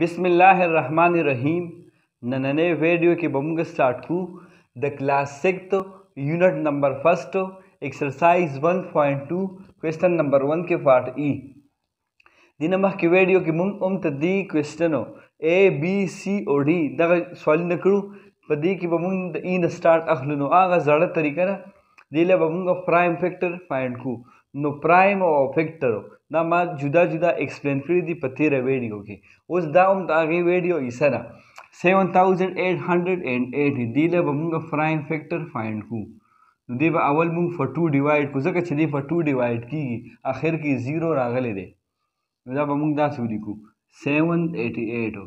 بسم الله الرحمن الرحیم نننې ویډیو کې به موږ سٹارټ کو د کلاس 6 یونټ نمبر 1 ایکسرسایز 1.2 کوېسچن نمبر 1 کې پارت ای دینه مخکې ویډیو کې موږ هم ته دی کوېسچنو ا بی سی او ډی دغه سوالونه کړو په دې کې به موږ د ای نه سٹارټ اخلو نو هغه زړه طریقه ده دی له موږ پرایم فیکټر فایند کو نو پرایم او فیکټر دا ما جدا جدا ایکسپلین کړی دی په تیره ویډیو کې اوس دا هم د هغې ویډیو حصه ده 7880 دی له موږ پرایم فیکټر فایند کو نو دی به اول موږ فور 2 ډیوایډ کو ځکه چې دی فور 2 ډیوایډ کیږي اخر کې 0 راغلی دی نو دا به موږ داسې ولیکو 788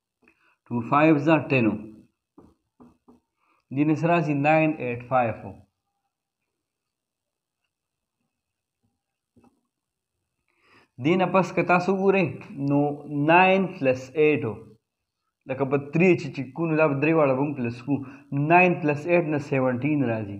ټو فایو زه ټین و دې نه سره راځي ناین ایټ فایو و دې نه پس که تاسو ګورئ نو ناین پلس ایټ و لکه په درې چې چې کو نو دا درې واړه به هم پلس کو ناین پلس ایټ نه سیونټین راځي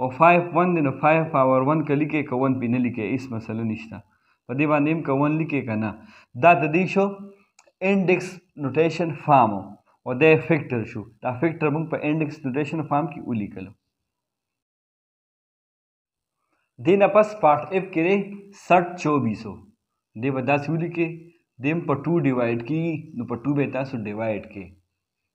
او 5 1 دی نو 5 پاور 1 کلی کې که 1 پی نه لیکې هیڅ مسله نشته په دې باندې هم که 1 لیکې که نه دا د دې شو انډیکس نوټیشن فارم او دا فیکټر شو دا فیکټر موږ په انډیکس نوټیشن فارم کې ولیکلو دې نه پس پارت اف کې دی سټ چوبیسو دې به داسې ولیکې دې هم په ټو ډیوایډ کېږي نو په ټو به یې تاسو ډیوایډ کې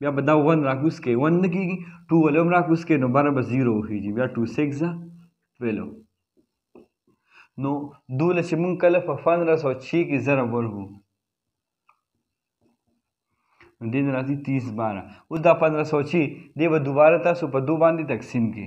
بیا به دا ون راکوس کې ون نه کېږي ټو ولې هم راکوس کې نو بره به زیرو وخېږي بیا ټو سکس ده ټویلو نو دوله چې مونږ کله په پندره سوه چه کې ضرب ورکو نو دې نه راځي تیس باره اوس دا پندره سوه چه دې به دوباره تاسو په دو باندې تقسیم کې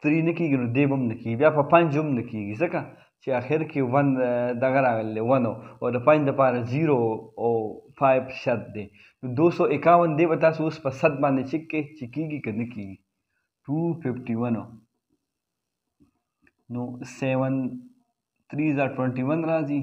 تری نه کېږي نو دی به هم نه کېږي بیا په پنج هم نه کېږي ځکه چې اخر کې ون دغه راغلی ون او د پنج دپاره زیرو او فایف شرط دی نو دو سو اکاون دی به تاسو اوس په صد باندې چک کې چې کېږي که نه کېږي ټو ففټي ون نو سیون تری زر ټوینټي ون راځي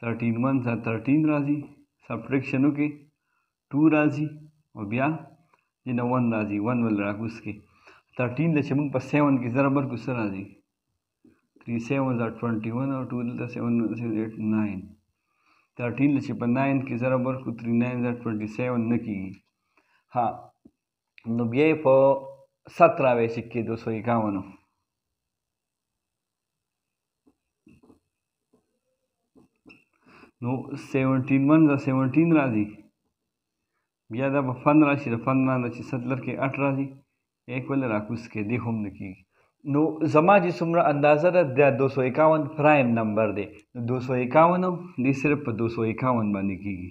ترټین ون سره ترټین راځي سبټریکشن وکړي ټو راځي او بیا چې نه ون راځي ون ول راکوس کې ترټین له چې موږ په سیون کې ضرب ورکړو څه راځي تھری سیون زر ټوینټي ون او ټو دلته سیون ایټ ناین ترټین له چې په ناین کې ضرب ورکړو تھری ناین زر ټوینټي سیون نه کېږي ها نو بیا یې په ستراوی سکې دو سو اکاونو نو سیونټین ون دا سیونټین راځي بیا دا په فن راشي د فن نه د چې ستلر کې اټ راځي ایک ول راکوس کې دی هم نه کیږي نو زما چې څومره اندازه ده د 251 پرایم نمبر دی 251 دی صرف په 251 باندې کیږي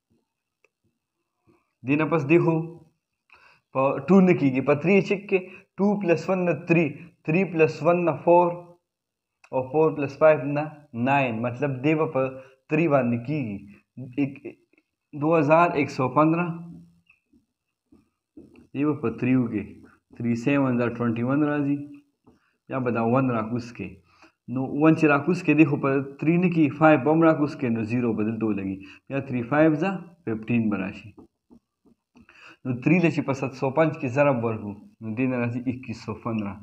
دی نه پس دی خو په ټو نه کېږي په تری چک کې ټو پلس ون نه تری تری پلس ون نه فور او فور پلس فایف نه ناین مطلب دی به په تری باندې کېږي دو هزار ایک سو پندرہ دی به په تریو کې تری سیون دا ټوینټي ون راځي یا به دا ون راکوس کې نو ون چې راکوس کې دی خو په تری نه کې فایو به هم راکوس کې نو زیرو به دلته ولګي بیا تری فایو ځه ففټین به راشي نو تری له چې په ست سو پنج کې ضرب ورکړو نو دې نه راځي اکیس سو پندرا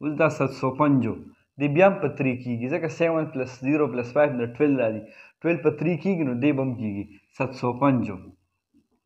اوس دا ست سو پنجو دی بیا هم په تری کېږي ځکه سیون پلس زیرو پلس فایو نه ټویل راځي ټویل په تری کېږي نو دی به هم کېږي ست سو پنجو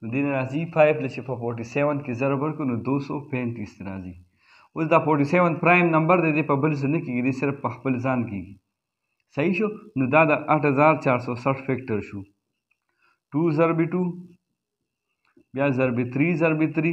نو دې راځي فایف له چې په فورټي سیون کې ضرب ورکړو نو دو سو پینتیس راځي اوس دا فورټي سیون پرایم نمبر دی دې په بل څه نه کېږي دې صرف په خپل ځان کېږي صحیح شو نو دا د اټ هزار چار سو سټ فیکټر شو ټو ضرب ټو بیا ضرب تری ضرب تری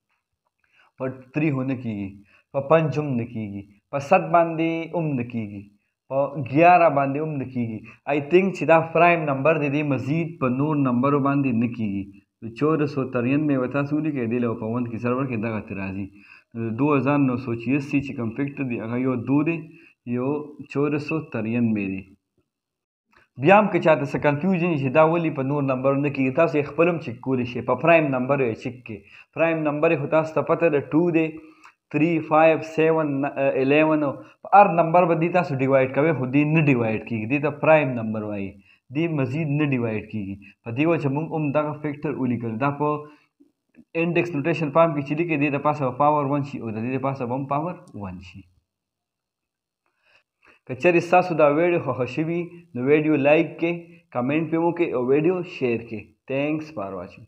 په تری هم نه کېږي په پنج هم نه کېږي په ست باندې هم نه کېږي په ګیاره باندې هم نه کېږي آی تینک چې دا پرایم نمبر دی دی مزید په نور نمبرو باندې نه کېږي نو چودہ سو ترینوے به تاسو ولیکئ دې له په وند کې سرور کې دغه ترې راځي نو د دوه هزار نو سو چیاسي چې کوم فیکټر دی هغه یو دو دی یو چودہ سو ترینوے دی بیا هم که چاته څه کنفیوژن شي دا ولي په نور نمبر نه کیږي تاسو یې خپل هم چک کولی شئ په پرایم نمبر یې چک کې پرایم نمبر خو تاسو ته پته ده ټو دی تھری فایو سیون الیون په هر نمبر به دی تاسو ډیوایډ کوئ خو دی نه ډیوایډ کیږي دی ته پرایم نمبر وایي دی مزید نه ډیوایډ کیږي په دې وجه موږ هم دغه فیکټر ولیکل دا په انډیکس نوټیشن پام کې چې لیکي دی د پاسه پاور ون شي او د دې د پاسه هم پاور ون شي که چېرې ستاسو دا ویډیو خوښه شوي نو ویډیو لایک کې کمنټ پې وکړئ او ویډیو شیر کې تینکس فار واچینګ